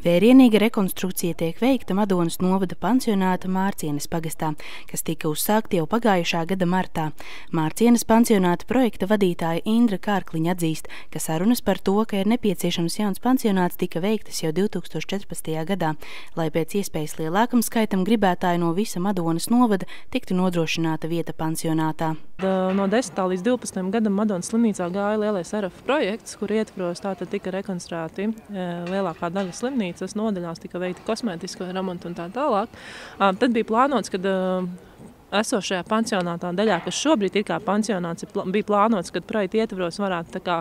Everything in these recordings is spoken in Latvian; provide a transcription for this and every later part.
Vērienīga rekonstrukcija tiek veikta Madonas novada pansionāta Mārcienes pagastā, kas tika uzsākta jau pagājušā gada martā. Mārcienes pansionāta projekta vadītāja Indra Kārkliņa atzīst, ka sarunas par to, ka ir nepieciešams jauns pansionāts, tika veiktas jau 2014. gadā, lai pēc iespējas lielākam skaitam gribētāju no visa Madonas novada tiktu nodrošināta vieta pansionātā. No 10. līdz 12. gadam Madonas slimnīcā gāja lielais RF projekts, kur ietvaros tātad tika rekonstruēti lielākā daļa slimnīca slimnīcas nodaļās tika veikti kosmētisko remontu un tā tālāk. Tad bija plānots, ka esošajā pansionātā daļā, kas šobrīd ir kā pansionāts, bija plānots, ka projekta ietvaros varētu tā kā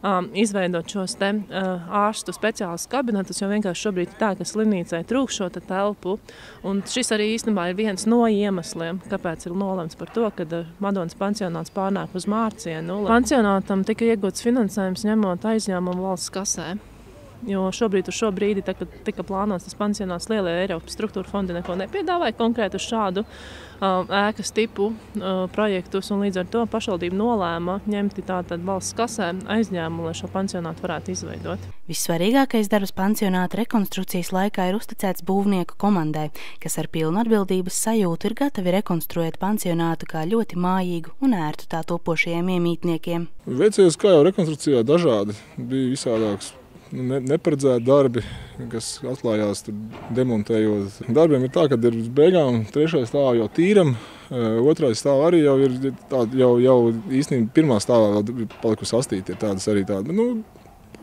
um, izveidot šos te, uh, ārstu speciālus kabinetus, jo vienkārši šobrīd ir tā, ka slimnīcai trūk šo telpu. Un šis arī īstenībā ir viens no iemesliem, kāpēc ir nolemts par to, ka uh, Madonas pansionāts pārnāk uz mārcienu. Pansionātam tika iegūts finansējums ņemot aizņēmumu valsts kasē. Jo šobrīd, uz šo brīdi, tā, kad tika plānots tas pansionāts, lielie Eiropas struktūra fondi neko nepiedāvāja konkrēti uz šādu uh, ēkas tipu uh, projektus. Līdz ar to pašvaldība nolēma ņemt tātad valsts kasē aizņēmumu, lai šo pansionātu varētu izveidot. Vissvarīgākais darbs pansionāta rekonstrukcijas laikā ir uzticēts būvnieku komandai, kas ar pilnu atbildības sajūtu ir gatavi rekonstruēt pansionātu kā ļoti mājīgu un ērtu tā topošajiem iemītniekiem. Veicies kā jau rekonstrukcijā dažādi, bija visādāks ne, neparedzēti darbi, kas atklājās demontējot. Darbiem ir tā, ka ir beigām trešais stāvs jau tīram, eh, otrais stāvs arī jau ir tāda, jau, jau īstenībā pirmā stāvā palikusi astīta. Ir tādas arī tādas. Nu,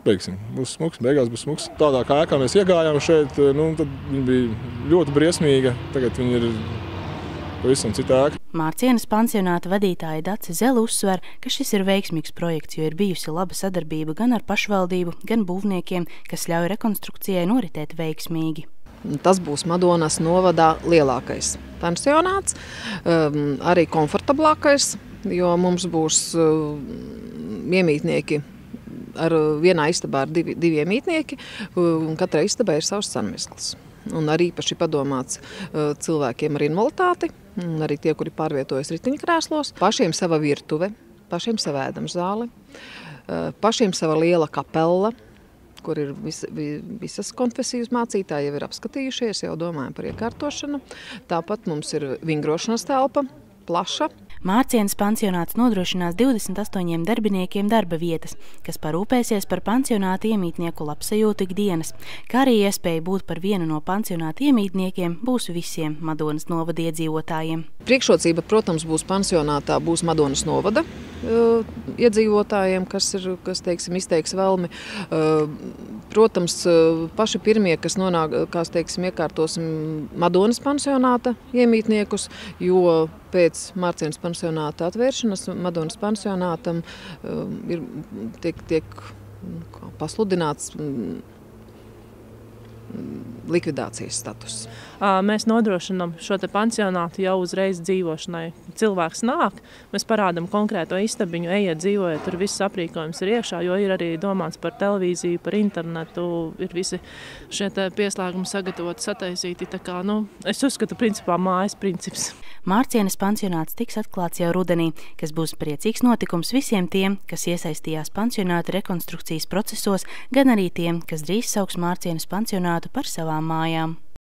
Beigsim. Būs smags, beigās būs smags. Tādā kā ēkā mēs iegājām šeit, eh, nu, tad viņa bija ļoti briesmīga. Tagad viņa ir pavisam cita ēka. Mārcienas pansionāta vadītāja Dace Zela uzsver, ka šis ir veiksmīgs projekts, jo ir bijusi laba sadarbība gan ar pašvaldību, gan būvniekiem, kas ļauj rekonstrukcijai noritēt veiksmīgi. Tas būs Madonas novadā lielākais pensionāts, um, arī komfortablākais, jo mums būs um, iemītnieki ar vienā istabā ar divi, diviem mītnieki, un katrai istabai ir savs sanmesklis un arī īpaši padomāts uh, cilvēkiem ar invaliditāti, arī tie, kuri pārvietojas riteņkrēslos, pašiem sava virtuve, pašiem sava ēdamzāle, uh, pašiem sava liela kapela, kur ir vis, visas konfesijas mācītāji jau ir apskatījušies, jau domājam par iekārtošanu. Tāpat mums ir vingrošanas telpa, plaša, Mārcienas pansionāts nodrošinās 28 darbiniekiem darba vietas, kas parūpēsies par pansionāta iemītnieku labsajūtu ikdienas, kā arī iespēja būt par vienu no pansionāta iemītniekiem būs visiem Madonas novada iedzīvotājiem. Priekšrocība, protams, būs pansionātā, būs Madonas novada iedzīvotājiem, kas, ir, kas teiksim, izteiks velmi. Uh, protams, uh, paši pirmie, kas nonāk, kas teiksim, iekārtosim Madonas pansionāta iemītniekus, jo pēc Mārcienas pansionāta atvēršanas Madonas pansionātam ir, tiek, tiek pasludināts um, likvidācijas status. Mēs nodrošinām šo pansionātu jau uzreiz dzīvošanai. Cilvēks nāk, mēs parādām konkrēto istabiņu, ejiet, dzīvojiet, tur viss aprīkojums ir iekšā, jo ir arī domāts par televīziju, par internetu, ir visi šie pieslēgumi sagatavoti, sataisīti. Kā, nu, es uzskatu, principā mājas princips. Mārcienes pansionāts tiks atklāts jau rudenī, kas būs priecīgs notikums visiem tiem, kas iesaistījās pansionāta rekonstrukcijas procesos, gan arī tiem, kas drīz sauks Mārcienes pansionātu par savām mājām.